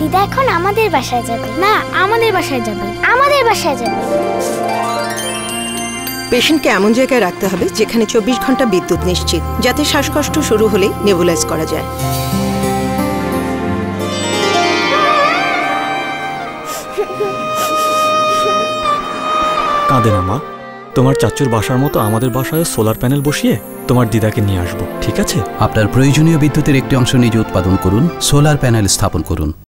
দিদা এখন আমাদের বাসায় যাবে। না আমাদের বাসায় যাবে। আমাদের বাসায় যাবে। পেশেন্টকে এমন জায়গায় রাখতে হবে যেখানে চব্বিশ ঘণ্টা বিদ্যুৎ নিশ্চিত যাতে শ্বাসকষ্ট শুরু হলেই নেবুলাইজ করা যায়। কাঁদে না মা। তোমার চাচুর বাসার মতো আমাদের বাসায় সোলার প্যানেল বসিয়ে তোমার দিদাকে নিয়ে আসব ঠিক আছে? আপনার প্রয়োজনীয় বিদ্যুতের একটি অংশ নিজে উৎপাদন করুন সোলার প্যানেল স্থাপন করুন।